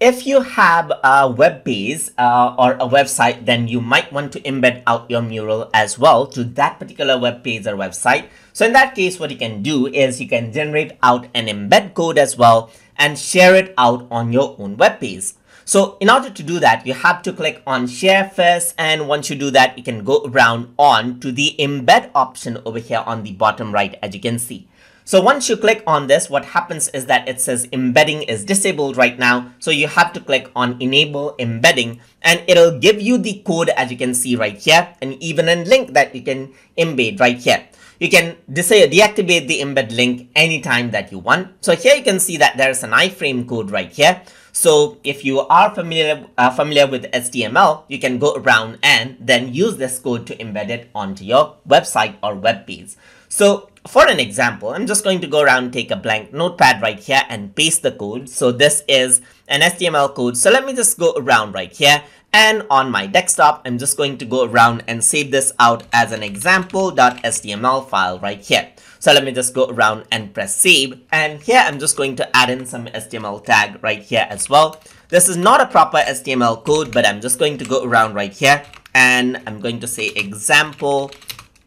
if you have a web page uh, or a website, then you might want to embed out your mural as well to that particular web page or website. So in that case, what you can do is you can generate out an embed code as well and share it out on your own web page. So in order to do that, you have to click on share first. And once you do that, you can go around on to the embed option over here on the bottom right, as you can see. So once you click on this, what happens is that it says embedding is disabled right now. So you have to click on enable embedding and it'll give you the code as you can see right here and even a link that you can embed right here. You can deactivate the embed link anytime that you want. So here you can see that there's an iframe code right here. So if you are familiar, uh, familiar with HTML, you can go around and then use this code to embed it onto your website or web page. So for an example, I'm just going to go around, take a blank notepad right here and paste the code. So this is an HTML code. So let me just go around right here and on my desktop, I'm just going to go around and save this out as an example.html file right here. So let me just go around and press save. And here I'm just going to add in some HTML tag right here as well. This is not a proper HTML code, but I'm just going to go around right here and I'm going to say example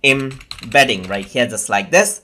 embedding right here, just like this.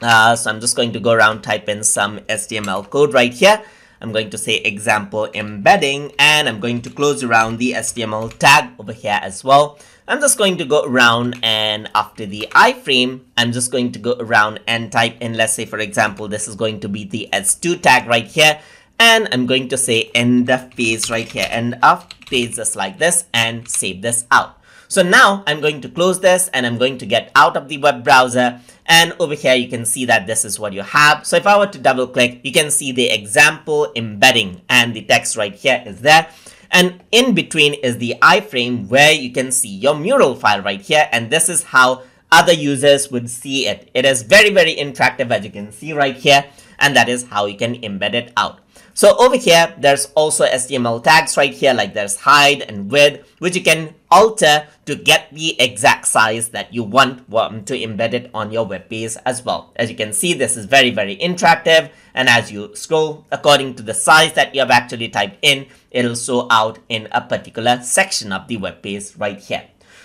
Uh, so I'm just going to go around, type in some HTML code right here. I'm going to say example embedding and I'm going to close around the HTML tag over here as well. I'm just going to go around and after the iframe, I'm just going to go around and type in, let's say, for example, this is going to be the H2 tag right here. And I'm going to say end of page right here, end of page just like this and save this out. So now I'm going to close this and I'm going to get out of the web browser and over here you can see that this is what you have. So if I were to double click, you can see the example embedding and the text right here is there. And in between is the iframe where you can see your mural file right here. And this is how other users would see it. It is very, very interactive as you can see right here. And that is how you can embed it out. So over here, there's also HTML tags right here, like there's height and width, which you can alter to get the exact size that you want um, to embed it on your web page as well. As you can see, this is very, very interactive. And as you scroll, according to the size that you have actually typed in, it'll show out in a particular section of the web page right here.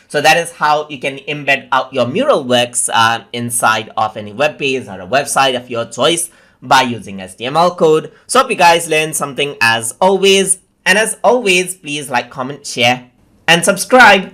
So that is how you can embed out your mural works uh, inside of any web page or a website of your choice by using HTML code. So hope you guys learned something as always. And as always, please like, comment, share, and subscribe.